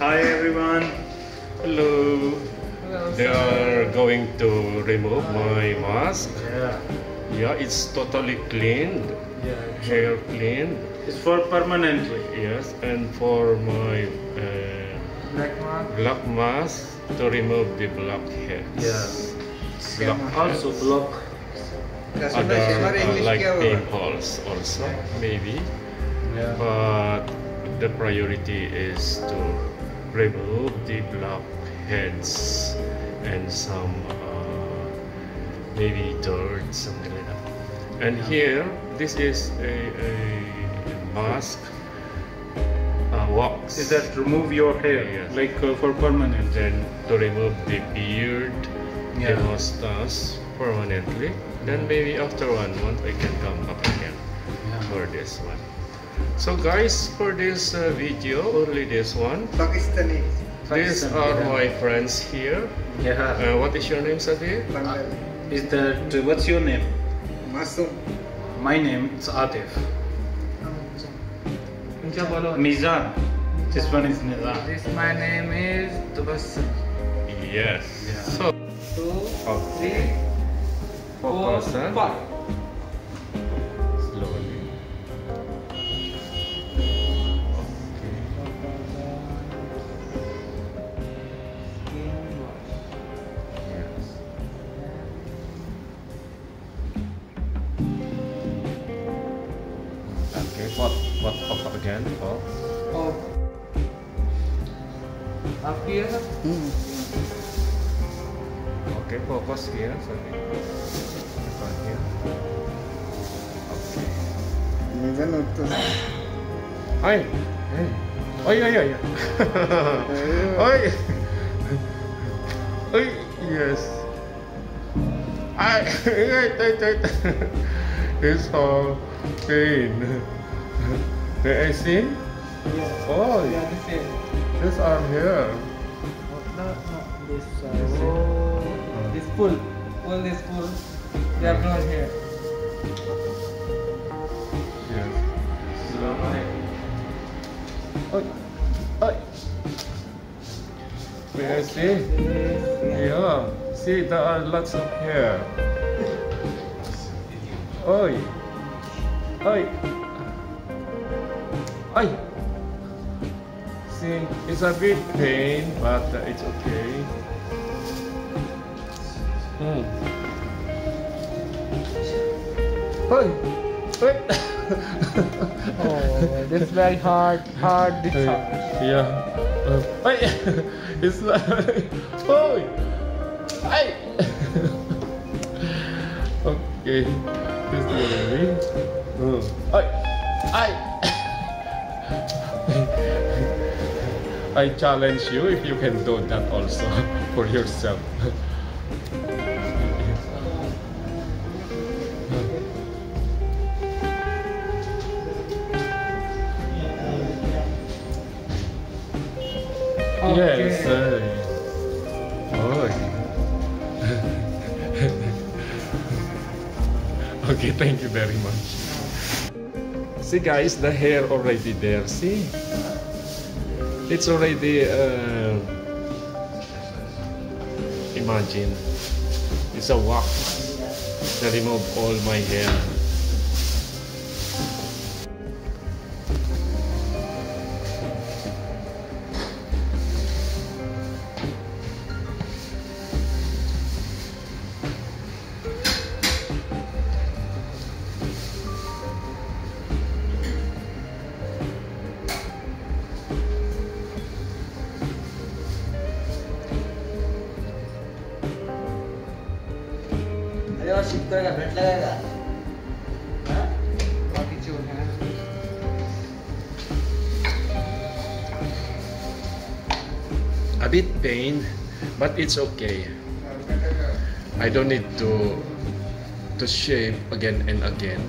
Hi everyone. Hello. They are going to remove my mask. Yeah. Yeah, it's totally cleaned. Yeah. Hair cleaned. It's for permanently. Yes, and for my uh, Black mark. black mask to remove the black heads. Yeah. Black Also block. other uh, like pimples also maybe. Yeah. But the priority is to remove the black heads and some uh, maybe dirt, something like that. And here, this is a, a mask uh, wax. Is that remove your hair Yes. like uh, for permanent? then to remove the beard, Yeah. the mustache permanently. Then maybe after one month I can come back again for this one. So guys, for this uh, video, only this one. Pakistani. These Pakistan, are yeah. my friends here. Yeah. Uh, what is your name, Sadi? Bangal. Is that uh, what's your name? Masum. My name is Atif. Mizan. This one is Nizam. This my name is Tabassum. Yes. Yeah. So, Two, okay. four, Focus, huh? five. Okay, what what up again? Oh, Oh. Up here. okay, focus here. Sorry. Focus here. Okay. Mizan uttu. Ay! Ay! Ay, ay, ay! ay! Ay! Yes! Ay! Wait, wait, wait! It's so pain. I see? Yeah. Oh, Yeah, the same. this arm here. No, no, this side. Oh, this pull. Pull this pull. They are not here. Yes. Ay! May I see? Yeah. See, there are lots of hair. Oi! Oi! Oi! See, it's a bit pain, but it's okay. Hmm. Oi! Wait! Oh, this is very hard, hard this hard. Yeah. Uh, ay! it's like. Oi! Ay! okay. This way. Oh. Ay! Ay! I challenge you if you can do that also for yourself. Yes. Okay. Uh, oh. okay, thank you very much. See guys, the hair already there. See? It's already uh, imagine. It's a wax that remove all my hair. करेगा belt लगाएगा हाँ? Body chode hai. A bit pain, but it's okay. I don't need to to shave again and again.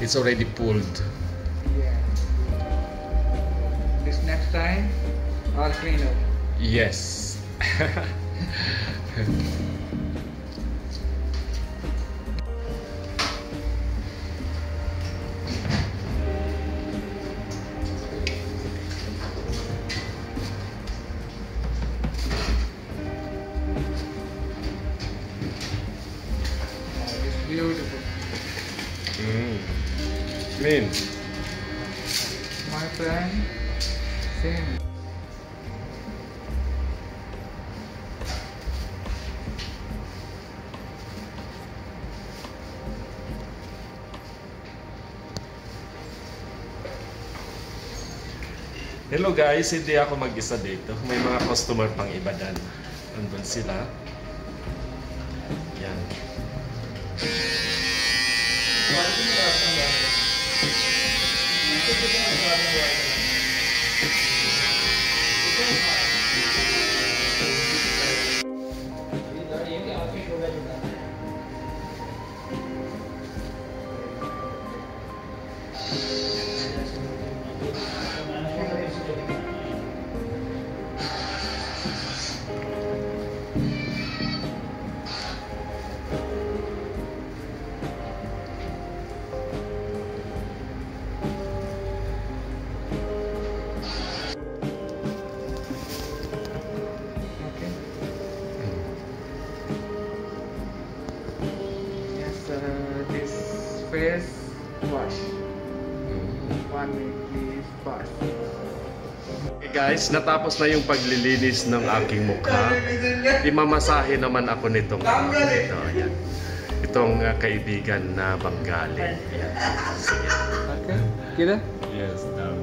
It's already pulled. Yeah. This next time, I'll clean up. Yes. Hello guys, hindi ako mag-isa dito. May mga customer pang iba dan. Andun sila. Yan. Okay. This face wash. One minute, please. Wash. Okay guys, natapos na yung paglilinis ng aking mukha. Imamasahe naman ako nitong ito. Yan. Itong uh, kaibigan na Bengali. Yan. Sige. Okay. Kita? Yes, down.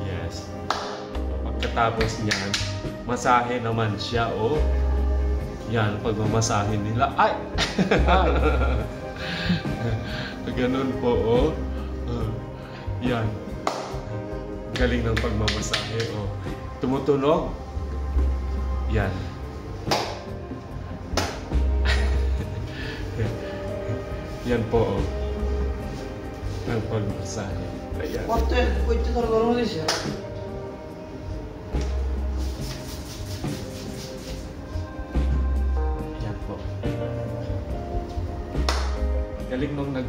Yes. Pagkatapos niyan, masahe naman siya, oh. Yan, pagmamasahin nila. Ay! Ay! Ganun po, oh. Ah, yan. Galing ng pagmamasahe, oh. Tumutunog. Yan. yan po, oh. Ang pagmamasahe. Ayan. What the? Wait, ito talaga naman siya.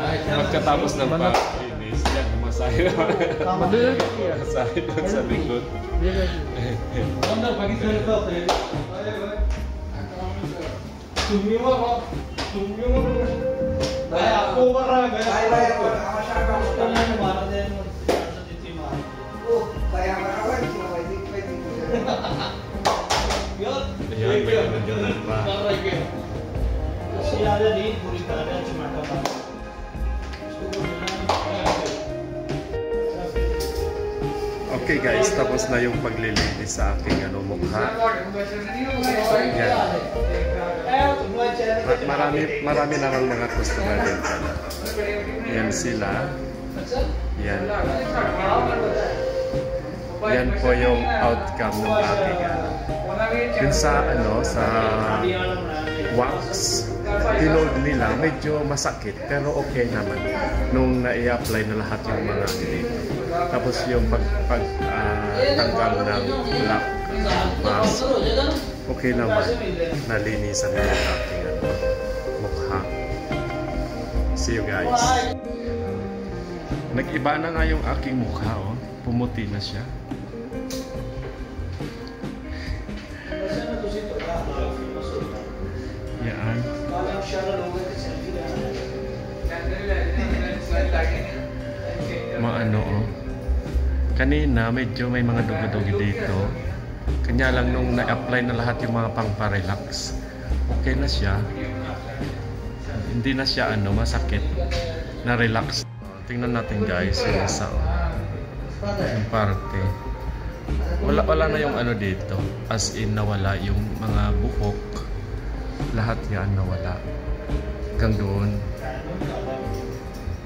Ay, magkatapos ng pa. Inis yan, masahe naman. Masahe lang sa likod. Sumiwa ko. Sumiwa ko. Dahil ako marami. Dahil ako. Ako siya. Ako siya. Okay guys, tapos na yung paglilinis sa aking ano, mukha. Yan. Ma- marami, marami namang mga customer din pala. Yan sila. Yan. Yan po yung outcome ng aking ano. Yun sa ano, sa wax, tinold nila, medyo masakit, pero okay naman. Nung na-i-apply na lahat yung mga dito. Tapos yung pag, pag tanggal ng black mask, okay naman. Nalinisan na yung aking ano, mukha. See you guys. Nag-iba na nga yung aking mukha, oh. Pumuti na siya. Maano oh. Kanina medyo may mga dugo-dugo dito. Kanya lang nung na-apply na lahat yung mga pang-relax. Okay na siya. hindi na siya ano masakit na relax tingnan natin guys yung isa yung parte wala wala na yung ano dito as in nawala yung mga buhok lahat yan nawala hanggang doon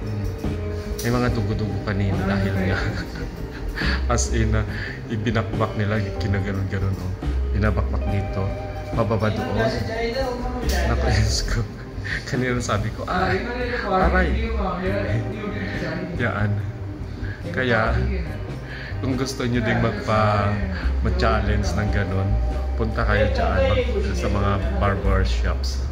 Hmm. May mga dugo-dugo kanina dahil nga as in na ibinakbak nila kinaganon-ganon oh. binabakbak dito pababa doon Nakayos ko. Kanina sabi ko, ay, aray. Yan. Kaya, kung gusto nyo ding magpa ma-challenge ng ganun, punta kayo dyan sa mga barber shops.